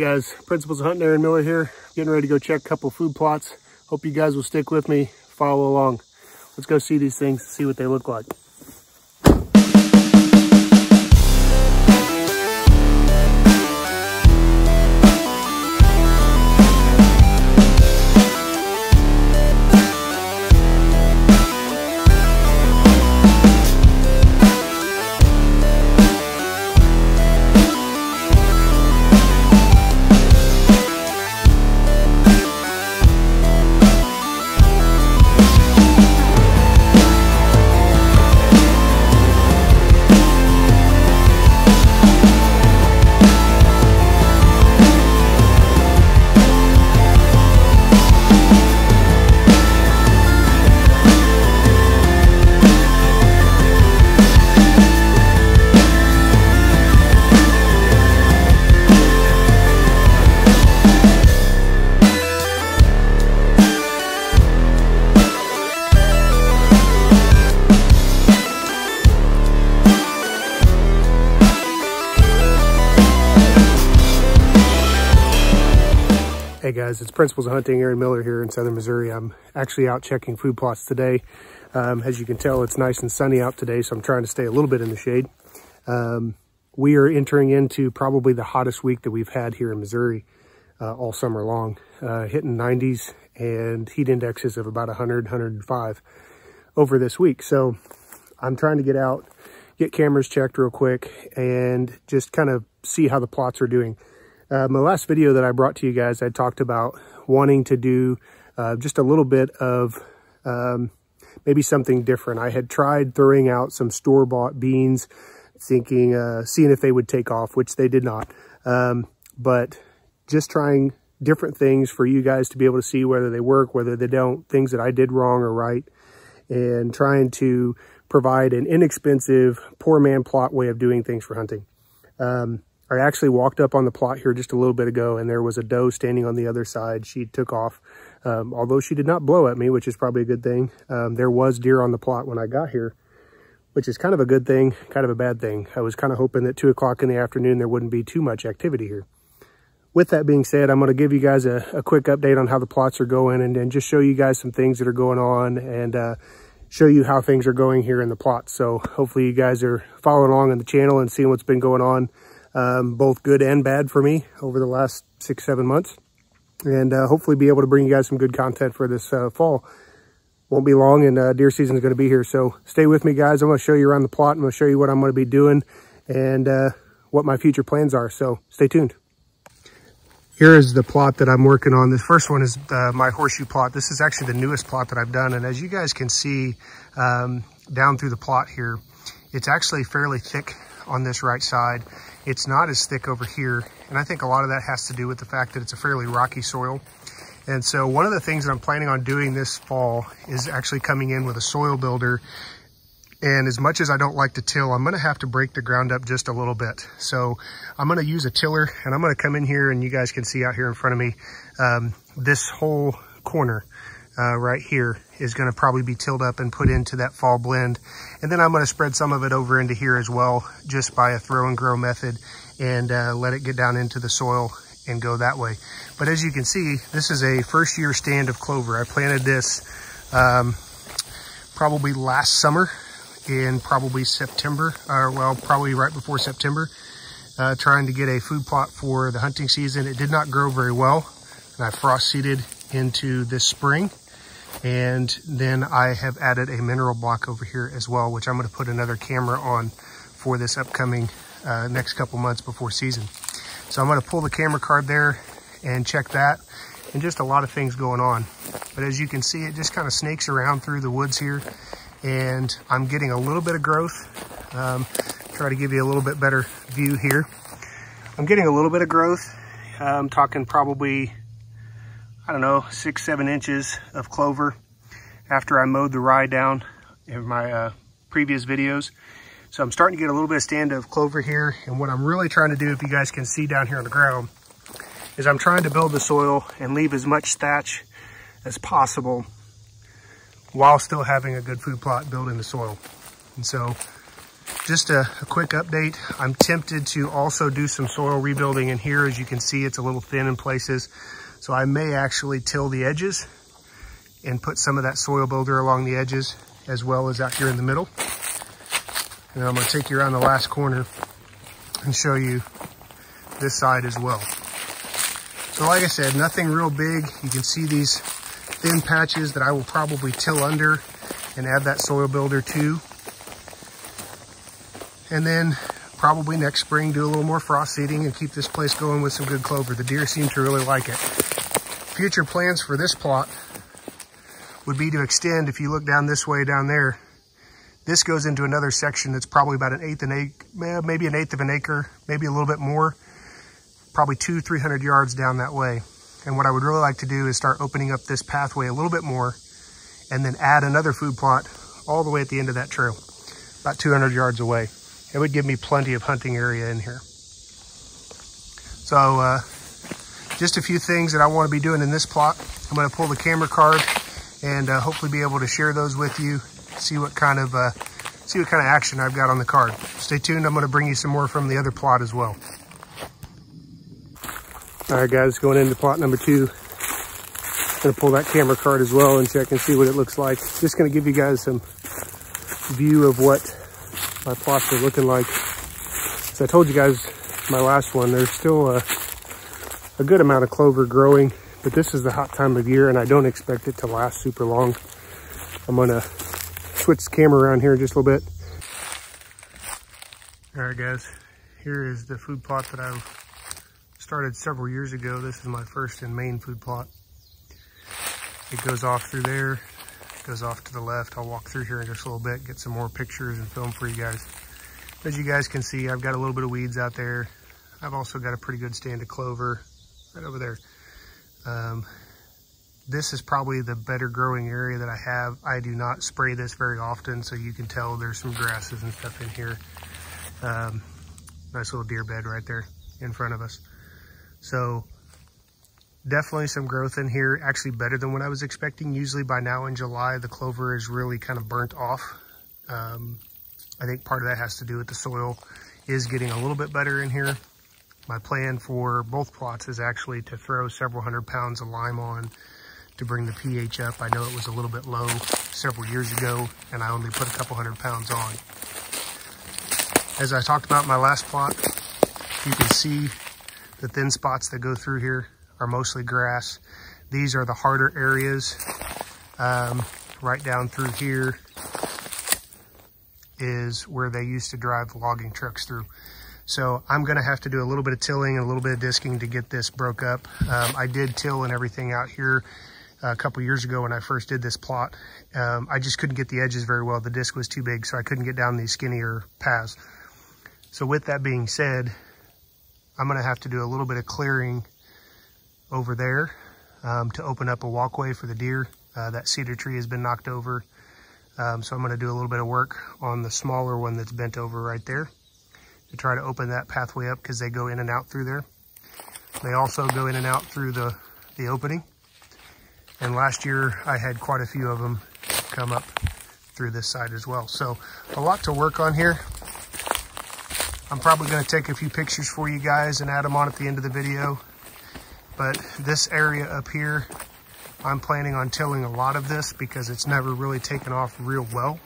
guys, Principals of Hunting, Aaron Miller here. Getting ready to go check a couple food plots. Hope you guys will stick with me, follow along. Let's go see these things, see what they look like. Hey guys, it's Principals of Hunting, Aaron Miller here in Southern Missouri. I'm actually out checking food plots today. Um, as you can tell, it's nice and sunny out today, so I'm trying to stay a little bit in the shade. Um, we are entering into probably the hottest week that we've had here in Missouri uh, all summer long, uh, hitting 90s and heat indexes of about 100, 105 over this week. So I'm trying to get out, get cameras checked real quick and just kind of see how the plots are doing. Uh, my last video that I brought to you guys, I talked about wanting to do uh, just a little bit of um, maybe something different. I had tried throwing out some store-bought beans, thinking, uh, seeing if they would take off, which they did not. Um, but just trying different things for you guys to be able to see whether they work, whether they don't, things that I did wrong or right, and trying to provide an inexpensive, poor man plot way of doing things for hunting. Um, I actually walked up on the plot here just a little bit ago and there was a doe standing on the other side. She took off, um, although she did not blow at me, which is probably a good thing. Um, there was deer on the plot when I got here, which is kind of a good thing, kind of a bad thing. I was kind of hoping that two o'clock in the afternoon, there wouldn't be too much activity here. With that being said, I'm going to give you guys a, a, quick update on how the plots are going and, and just show you guys some things that are going on and uh, show you how things are going here in the plot. So hopefully you guys are following along on the channel and seeing what's been going on um, both good and bad for me over the last six, seven months. And uh, hopefully be able to bring you guys some good content for this uh, fall. Won't be long and uh, deer season is going to be here. So stay with me, guys. I'm going to show you around the plot. I'm going to show you what I'm going to be doing and uh, what my future plans are. So stay tuned. Here is the plot that I'm working on. This first one is uh, my horseshoe plot. This is actually the newest plot that I've done. And as you guys can see um, down through the plot here, it's actually fairly thick on this right side. It's not as thick over here. And I think a lot of that has to do with the fact that it's a fairly rocky soil. And so one of the things that I'm planning on doing this fall is actually coming in with a soil builder. And as much as I don't like to till, I'm gonna have to break the ground up just a little bit. So I'm gonna use a tiller and I'm gonna come in here and you guys can see out here in front of me, um, this whole corner uh, right here is going to probably be tilled up and put into that fall blend. And then I'm going to spread some of it over into here as well, just by a throw and grow method and uh, let it get down into the soil and go that way. But as you can see, this is a first year stand of clover. I planted this um, probably last summer in probably September, or well, probably right before September, uh, trying to get a food plot for the hunting season. It did not grow very well, and I frost seeded into this spring. And then I have added a mineral block over here as well, which I'm gonna put another camera on for this upcoming uh, next couple months before season. So I'm gonna pull the camera card there and check that and just a lot of things going on. But as you can see, it just kind of snakes around through the woods here and I'm getting a little bit of growth. Um, try to give you a little bit better view here. I'm getting a little bit of growth. I'm talking probably I don't know, six, seven inches of clover after I mowed the rye down in my uh, previous videos. So I'm starting to get a little bit of stand of clover here. And what I'm really trying to do, if you guys can see down here on the ground, is I'm trying to build the soil and leave as much thatch as possible while still having a good food plot built in the soil. And so Just a, a, quick update. I'm tempted to also do some soil rebuilding in here. As you can see, it's a little thin in places. So I may actually till the edges and put some of that soil builder along the edges as well as out here in the middle. And I'm gonna take you around the last corner and show you this side as well. So like I said, nothing real big. You can see these thin patches that I will probably till under and add that soil builder to. And then probably next spring do a little more frost seeding and keep this place going with some good clover. The deer seem to really like it. Future plans for this plot would be to extend, if you look down this way down there, this goes into another section that's probably about an eighth an acre, maybe an eighth of an acre, maybe a little bit more, probably two, 300 yards down that way. And what I would really like to do is start opening up this pathway a little bit more and then add another food plot all the way at the end of that trail, about 200 yards away. It would give me plenty of hunting area in here. So uh, just a few things that I want to be doing in this plot. I'm going to pull the camera card and uh, hopefully be able to share those with you, see what kind of uh, see what kind of action I've got on the card. Stay tuned. I'm going to bring you some more from the other plot as well. All right, guys, going into plot number two. I'm Gonna pull that camera card as well and check and see what it looks like. Just gonna give you guys some view of what my plots are looking like. As I told you guys my last one, there's still a, a good amount of clover growing, but this is the hot time of year and I don't expect it to last super long. I'm gonna switch the camera around here just a little bit. All right, guys, here is the food plot that I started several years ago. This is my first and main food plot. It goes off through there, goes off to the left. I'll walk through here in just a little bit, get some more pictures and film for you guys. As you guys can see, I've got a little bit of weeds out there. I've also got a pretty good stand of clover right over there. Um, this is probably the better growing area that I have. I do not spray this very often, so you can tell there's some grasses and stuff in here. Um, nice little deer bed right there in front of us. So definitely some growth in here, actually better than what I was expecting. Usually by now in July, the clover is really kind of burnt off. Um, I think part of that has to do with the soil is getting a little bit better in here. My plan for both plots is actually to throw several hundred pounds of lime on to bring the pH up. I know it was a little bit low several years ago and I only put a couple hundred pounds on. As I talked about my last plot, you can see the thin spots that go through here are mostly grass. These are the harder areas. Um, right down through here is where they used to drive logging trucks through. So I'm gonna have to do a little bit of tilling and a little bit of disking to get this broke up. Um, I did till and everything out here a couple years ago when I first did this plot. Um, I just couldn't get the edges very well. The disc was too big, so I couldn't get down these skinnier paths. So with that being said, I'm gonna have to do a little bit of clearing over there um, to open up a walkway for the deer. Uh, that cedar tree has been knocked over. Um, so I'm gonna do a little bit of work on the smaller one that's bent over right there to try to open that pathway up because they go in and out through there. They also go in and out through the, the opening. And last year I had quite a few of them come up through this side as well. So a lot to work on here. I'm probably gonna take a few pictures for you guys and add them on at the end of the video. But this area up here, I'm planning on tilling a lot of this because it's never really taken off real well.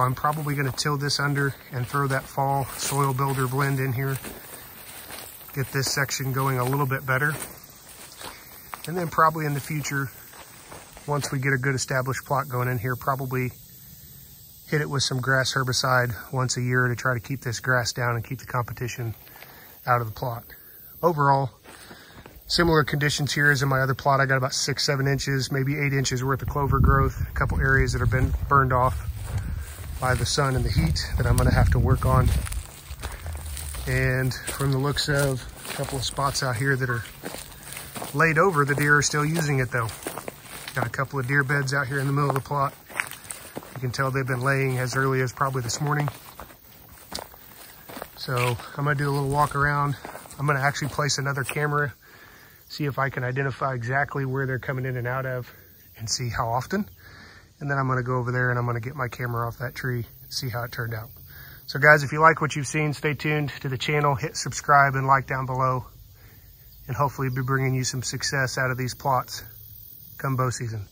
I'm probably gonna till this under and throw that fall soil builder blend in here. Get this section going a little bit better. And then probably in the future, once we get a good established plot going in here, probably hit it with some grass herbicide once a year to try to keep this grass down and keep the competition out of the plot. Overall, Similar conditions here as in my other plot. I got about six, seven inches, maybe eight inches worth of clover growth. A couple areas that have been burned off by the sun and the heat that I'm gonna have to work on. And from the looks of a couple of spots out here that are laid over, the deer are still using it though. Got a couple of deer beds out here in the middle of the plot. You can tell they've been laying as early as probably this morning. So I'm gonna do a little walk around. I'm gonna actually place another camera see if I can identify exactly where they're coming in and out of and see how often. And then I'm gonna go over there and I'm gonna get my camera off that tree, and see how it turned out. So guys, if you like what you've seen, stay tuned to the channel, hit subscribe and like down below, and hopefully be bringing you some success out of these plots come bow season.